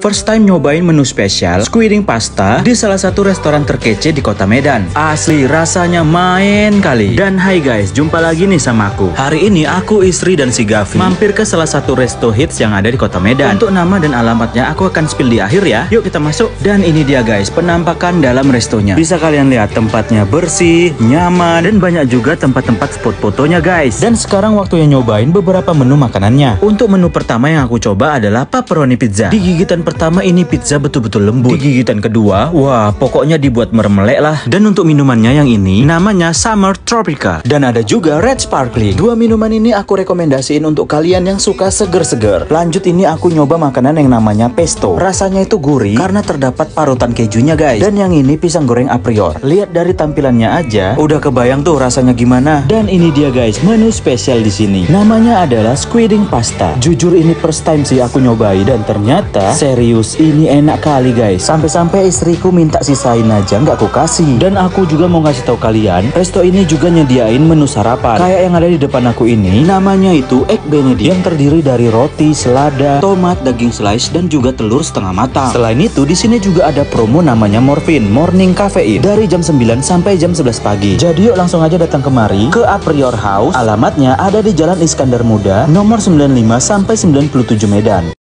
First time nyobain menu spesial squiding pasta di salah satu restoran terkece di kota Medan. Asli rasanya main kali. Dan hai guys, jumpa lagi nih sama aku. Hari ini aku, istri dan si Gavi mampir ke salah satu resto hits yang ada di kota Medan. Untuk nama dan alamatnya aku akan spill di akhir ya. Yuk kita masuk. Dan ini dia guys, penampakan dalam restonya. Bisa kalian lihat tempatnya bersih, nyaman, dan banyak juga tempat-tempat spot fotonya guys. Dan sekarang waktunya nyobain beberapa menu makanannya. Untuk menu pertama yang aku coba adalah pepperoni pizza. Di gigitan pertama ini pizza betul-betul lembut. Di gigitan kedua, wah pokoknya dibuat meremelek lah. Dan untuk minumannya yang ini namanya Summer Tropica dan ada juga Red Sparkling. Dua minuman ini aku rekomendasiin untuk kalian yang suka seger-seger. Lanjut ini aku nyoba makanan yang namanya pesto. Rasanya itu gurih karena terdapat parutan kejunya guys. Dan yang ini pisang goreng a prior. Lihat dari tampilannya aja, udah kebayang tuh rasanya gimana. Dan ini dia guys, menu spesial di sini. Namanya adalah squiding pasta. Jujur ini first time sih aku nyobain dan ternyata Serius, ini enak kali guys. Sampai-sampai istriku minta sisain aja nggak aku kasih. Dan aku juga mau kasih tahu kalian, resto ini juga nyediain menu sarapan. Kayak yang ada di depan aku ini, namanya itu Egg Benedict yang terdiri dari roti, selada, tomat, daging slice dan juga telur setengah matang. Selain itu, di sini juga ada promo namanya Morphine Morning Caffeine dari jam 9 sampai jam 11 pagi. Jadi yuk langsung aja datang kemari ke A Prior House. Alamatnya ada di Jalan Iskandar Muda, nomor 95 sampai 97 Medan.